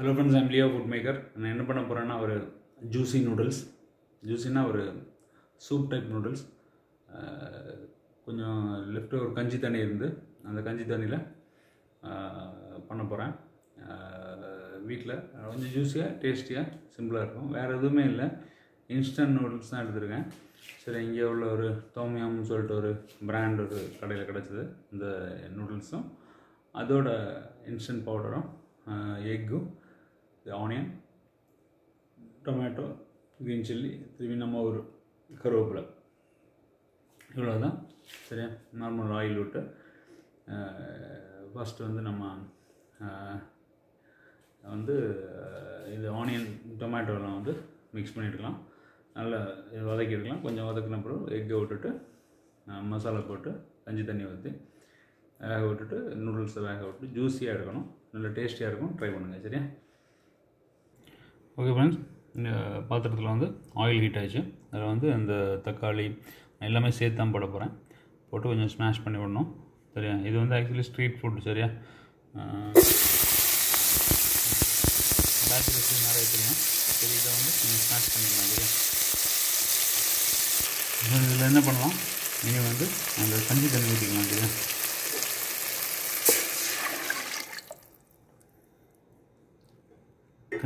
Hello friends I'm Leo food maker நான் என்ன பண்ண போகிறேன்னா ஒரு ஜூசி நூடுல்ஸ் ஜூசினா ஒரு சூப் டைப் நூடுல்ஸ் கொஞ்சம் லெஃப்ட் ஒரு கஞ்சி தண்ணி இருந்து அந்த கஞ்சி தண்ணியில் பண்ண போகிறேன் வீட்டில் கொஞ்சம் ஜூஸியாக டேஸ்டியாக சிம்பிளாக இருக்கும். வேறு எதுவுமே இல்லை. இன்ஸ்டன்ட் நூடுல்ஸ் தான் எடுத்திருக்கேன். சரி இங்கே உள்ள ஒரு தோமியம்னு சொல்லிட்டு ஒரு பிராண்ட் ஒரு கடையில் கிடச்சிது. இந்த நூடுல்ஸும் அதோட இன்ஸ்டன்ட் பவுடரும் எக்கும் ஆனியன் டொமேட்டோ க்ரீன் சில்லி திரும்பி நம்ம ஒரு கருவேப்பிலை இவ்வளோ தான் சரியா நார்மல் ஆயில் விட்டு ஃபஸ்ட்டு வந்து நம்ம வந்து இது ஆனியன் டொமேட்டோலாம் வந்து மிக்ஸ் பண்ணிட்டுக்கலாம் நல்லா வதக்கிடலாம் கொஞ்சம் வதக்கின அப்புறம் எக்கை விட்டுட்டு மசாலா போட்டு கஞ்சி தண்ணி ஊற்றி வேக விட்டுட்டு நூடுல்ஸை வேக விட்டு ஜூஸியாக எடுக்கணும். நல்லா டேஸ்டியாக இருக்கும். ட்ரை பண்ணுங்கள் சரியா? ஓகே ஃப்ரெண்ட்ஸ் இந்த பாத்திரத்தில் வந்து ஆயில் ஹீட் ஆகிடுச்சு அதில் வந்து அந்த தக்காளி எல்லாமே சேர்த்து தான் போட போகிறேன் போட்டு கொஞ்சம் ஸ்மாஷ் பண்ணி விடணும். சரியா? இது வந்து ஆக்சுவலி ஸ்ட்ரீட் ஃபுட் சரியா? பேச்சுலர்ஸ் நிறைய தெரியும் சரி இதை வந்து கொஞ்சம் ஸ்மாஷ் பண்ணிடலாம் சரியா? இதில் என்ன பண்ணலாம்? நீங்கள் வந்து அந்த கஞ்சி தண்ணி ஊற்றிக்கலாம் சரியா?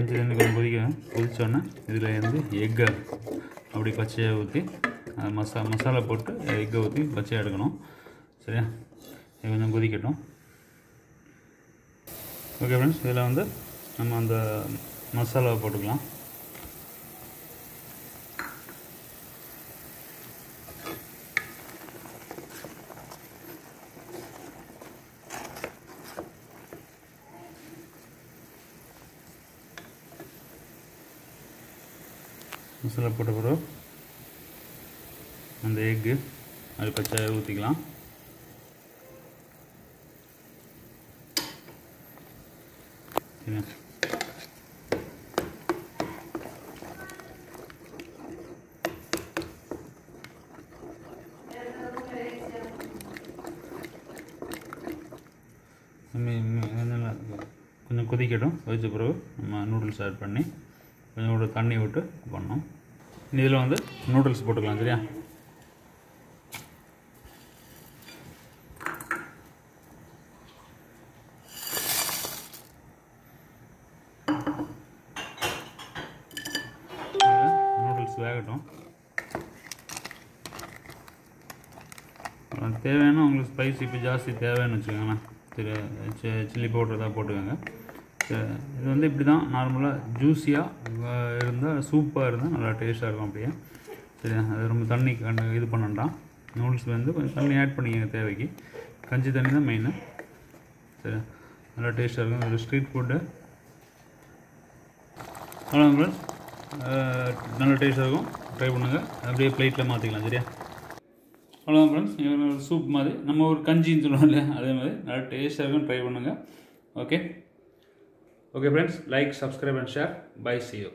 கஞ்சி கொஞ்சம் கொதிக்க கொதித்தோடனே இதில் வந்து எக்கை அப்படி பச்சையாக ஊற்றி மசா மசாலா போட்டு எக்கை ஊற்றி பச்சையாக எடுக்கணும். சரியா? இது கொஞ்சம் கொதிக்கட்டும். ஓகே ஃப்ரெண்ட்ஸ் இதில் வந்து நம்ம அந்த மசாலாவை போட்டுக்கலாம். மசாலா போட்ட பிறகு அந்த எக்கு அது பச்சை ஊற்றிக்கலாம் சரியா? கொஞ்சம் கொதிக்கட்டும். கொதித்த பிறகு நம்ம நூடுல்ஸ் ஆட் பண்ணி கொஞ்சம் கூட தண்ணி விட்டு பண்ணோம். இதில் வந்து நூடுல்ஸ் போட்டுக்கலாம் சரியா? நூடுல்ஸ் வேகட்டும். தேவையான உங்களுக்கு ஸ்பைஸ் இப்போ ஜாஸ்தி தேவைன்னு வச்சுக்கோங்களேன். சரி சில்லி பவுடர் தான் போட்டுக்கோங்க. இது வந்து இப்படி தான் நார்மலாக ஜூஸியாக இருந்தால் சூப்பாக இருந்தால் நல்லா டேஸ்ட்டாக இருக்கும் அப்படியே. சரி அது ரொம்ப தண்ணி கண்டு இது பண்ணண்டாம். நூடுல்ஸ் வந்து கொஞ்சம் தண்ணி ஆட் பண்ணிக்கங்க தேவைக்கு. கஞ்சி தண்ணி தான் மெயினு சரி நல்லா டேஸ்ட்டாக இருக்கும். ஒரு ஸ்ட்ரீட் ஃபுட்டு அவ்வளோ ஃப்ரெண்ட்ஸ் நல்லா டேஸ்ட்டாக இருக்கும். ட்ரை பண்ணுங்கள் அப்படியே பிளேட்டில் மாற்றிக்கலாம் சரியா? அவ்வளோதான் ஃப்ரெண்ட்ஸ் இது சூப் மாதிரி. நம்ம ஒரு கஞ்சின்னு சொல்லுவோம் இல்லையா? அதே மாதிரி. நல்லா டேஸ்ட்டாக இருக்கும். ட்ரை பண்ணுங்கள் okay Okay friends, like, subscribe and share. Bye, see you.